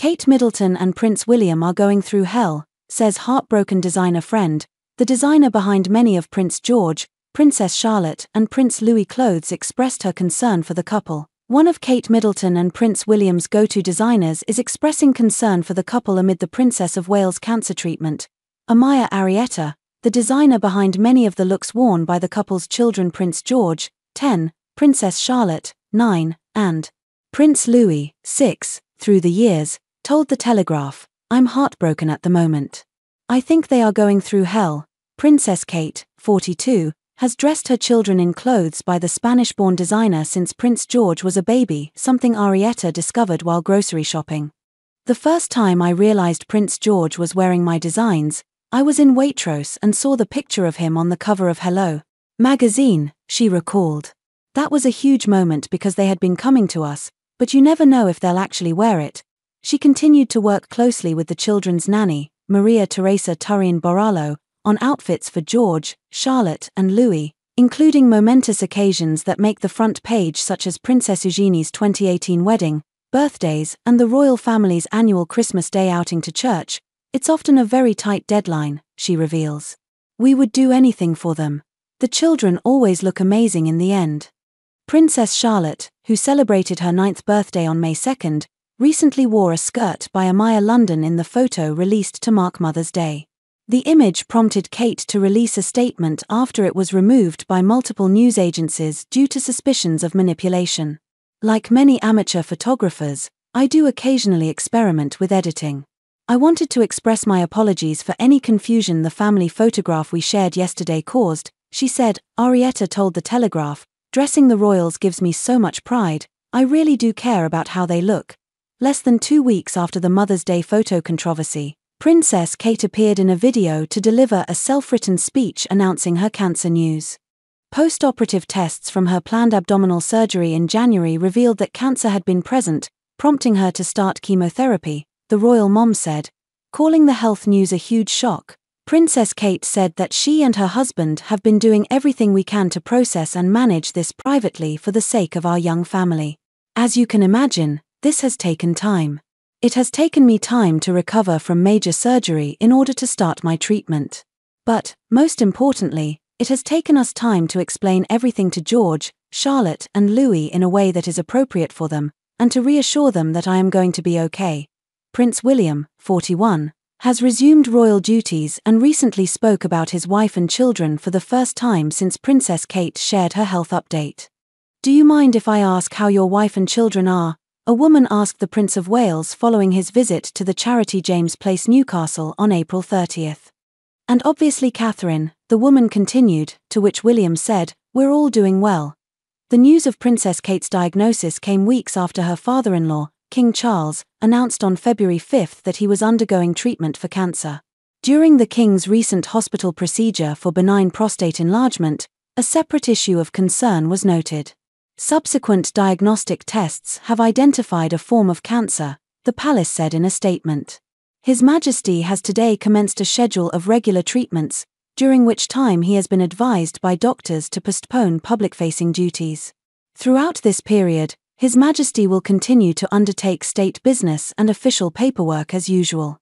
Kate Middleton and Prince William are going through hell, says heartbroken designer friend. The designer behind many of Prince George, Princess Charlotte, and Prince Louis clothes expressed her concern for the couple. One of Kate Middleton and Prince William's go to designers is expressing concern for the couple amid the Princess of Wales cancer treatment. Amaia Arrieta, the designer behind many of the looks worn by the couple's children Prince George, 10, Princess Charlotte, 9, and Prince Louis, 6, through the years, told The Telegraph, I'm heartbroken at the moment. I think they are going through hell. Princess Kate, 42, has dressed her children in clothes by the Spanish born designer since Prince George was a baby, something Arrieta discovered while grocery shopping. The first time I realized Prince George was wearing my designs, I was in Waitrose and saw the picture of him on the cover of Hello magazine, she recalled. That was a huge moment because they had been coming to us, but you never know if they'll actually wear it, she continued to work closely with the children's nanny, Maria Teresa Turrion Borrallo, on outfits for George, Charlotte, and Louis, including momentous occasions that make the front page, such as Princess Eugenie's 2018 wedding, birthdays, and the royal family's annual Christmas Day outing to church. It's often a very tight deadline, she reveals. We would do anything for them. The children always look amazing in the end. Princess Charlotte, who celebrated her ninth birthday on May 2nd, recently wore a skirt by Amaia London in the photo released to mark Mother's Day. The image prompted Kate to release a statement after it was removed by multiple news agencies due to suspicions of manipulation. Like many amateur photographers, I do occasionally experiment with editing. I wanted to express my apologies for any confusion the family photograph we shared yesterday caused, she said. Arrieta told The Telegraph, Dressing the royals gives me so much pride, I really do care about how they look, Less than two weeks after the Mother's Day photo controversy, Princess Kate appeared in a video to deliver a self written speech announcing her cancer news. Post operative tests from her planned abdominal surgery in January revealed that cancer had been present, prompting her to start chemotherapy, the royal mom said. Calling the health news a huge shock, Princess Kate said that she and her husband have been doing everything we can to process and manage this privately for the sake of our young family. As you can imagine, this has taken time. It has taken me time to recover from major surgery in order to start my treatment. But, most importantly, it has taken us time to explain everything to George, Charlotte, and Louis in a way that is appropriate for them, and to reassure them that I am going to be okay. Prince William, 41, has resumed royal duties and recently spoke about his wife and children for the first time since Princess Kate shared her health update. Do you mind if I ask how your wife and children are? A woman asked the Prince of Wales following his visit to the charity James Place Newcastle on April 30th. And obviously, Catherine, the woman continued, to which William said, We're all doing well. The news of Princess Kate's diagnosis came weeks after her father in law, King Charles, announced on February 5 that he was undergoing treatment for cancer. During the King's recent hospital procedure for benign prostate enlargement, a separate issue of concern was noted. Subsequent diagnostic tests have identified a form of cancer, the palace said in a statement. His Majesty has today commenced a schedule of regular treatments, during which time he has been advised by doctors to postpone public facing duties. Throughout this period, His Majesty will continue to undertake state business and official paperwork as usual.